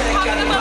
Have